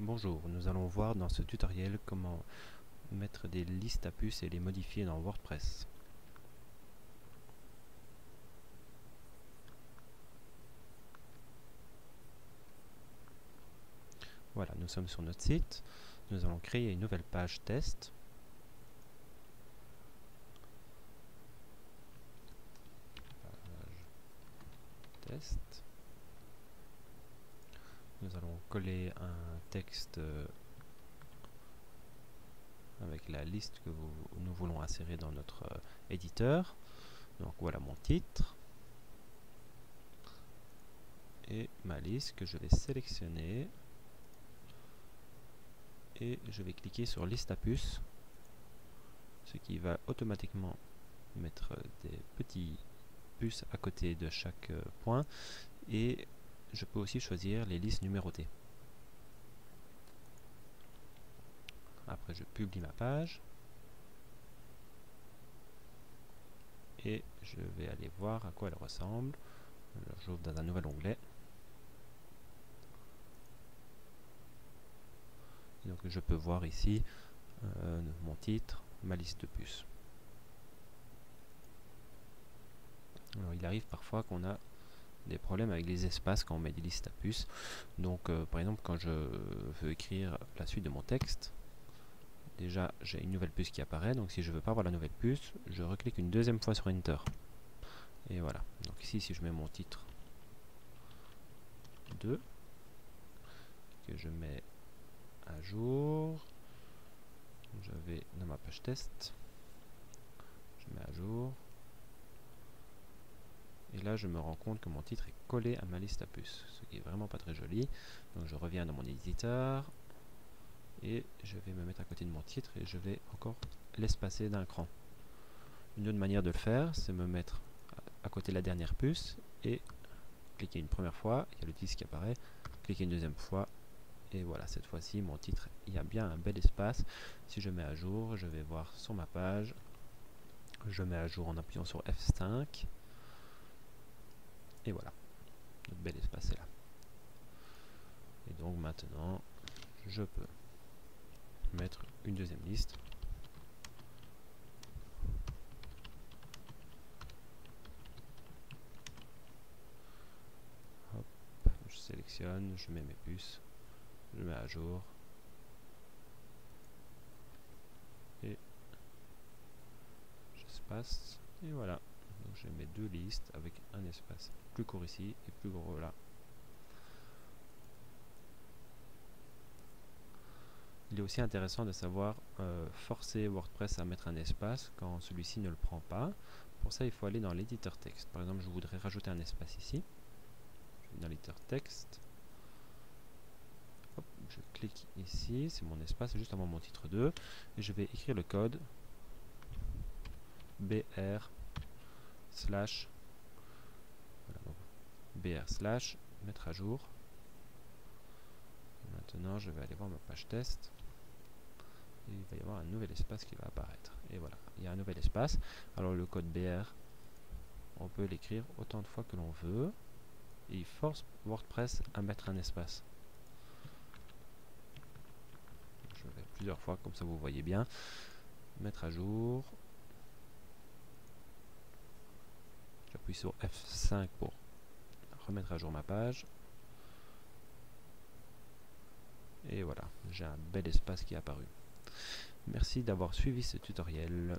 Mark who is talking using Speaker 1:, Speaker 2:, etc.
Speaker 1: Bonjour, nous allons voir dans ce tutoriel comment mettre des listes à puces et les modifier dans WordPress. Voilà, nous sommes sur notre site. Nous allons créer une nouvelle page test. Page test nous allons coller un texte euh, avec la liste que nous voulons insérer dans notre euh, éditeur. Donc voilà mon titre. Et ma liste que je vais sélectionner. Et je vais cliquer sur liste à puces ce qui va automatiquement mettre des petits puces à côté de chaque euh, point. Et je peux aussi choisir les listes numérotées. Après, je publie ma page. Et je vais aller voir à quoi elle ressemble. J'ouvre dans un nouvel onglet. donc je peux voir ici euh, mon titre, ma liste de puces. Alors il arrive parfois qu'on a des problèmes avec les espaces quand on met des listes à puces. Donc euh, par exemple quand je veux écrire la suite de mon texte, déjà j'ai une nouvelle puce qui apparaît, donc si je veux pas voir la nouvelle puce, je reclique une deuxième fois sur Enter. Et voilà. Donc ici si je mets mon titre 2, que je mets à jour, je vais dans ma page test, je mets à jour, là, je me rends compte que mon titre est collé à ma liste à puces, ce qui est vraiment pas très joli. Donc je reviens dans mon éditeur et je vais me mettre à côté de mon titre et je vais encore l'espacer d'un cran. Une autre manière de le faire, c'est me mettre à côté de la dernière puce et cliquer une première fois, il y a le titre qui apparaît, cliquer une deuxième fois et voilà, cette fois-ci, mon titre, il y a bien un bel espace. Si je mets à jour, je vais voir sur ma page, je mets à jour en appuyant sur F5 et voilà, notre bel espace est là. Et donc maintenant, je peux mettre une deuxième liste. Je sélectionne, je mets mes puces, je mets à jour. Et j'espace. Et voilà. J'ai mes deux listes avec un espace plus court ici et plus gros là. Il est aussi intéressant de savoir euh, forcer WordPress à mettre un espace quand celui-ci ne le prend pas. Pour ça, il faut aller dans l'éditeur texte. Par exemple, je voudrais rajouter un espace ici. Je vais dans l'éditeur texte. je clique ici, c'est mon espace, juste avant mon titre 2. Et je vais écrire le code BR slash br slash mettre à jour. maintenant, je vais aller voir ma page test. Et il va y avoir un nouvel espace qui va apparaître. Et voilà, il y a un nouvel espace. Alors le code BR, on peut l'écrire autant de fois que l'on veut. Et il force WordPress à mettre un espace. Plusieurs fois, comme ça vous voyez bien. Mettre à jour. J'appuie sur F5 pour remettre à jour ma page. Et voilà, j'ai un bel espace qui est apparu. Merci d'avoir suivi ce tutoriel.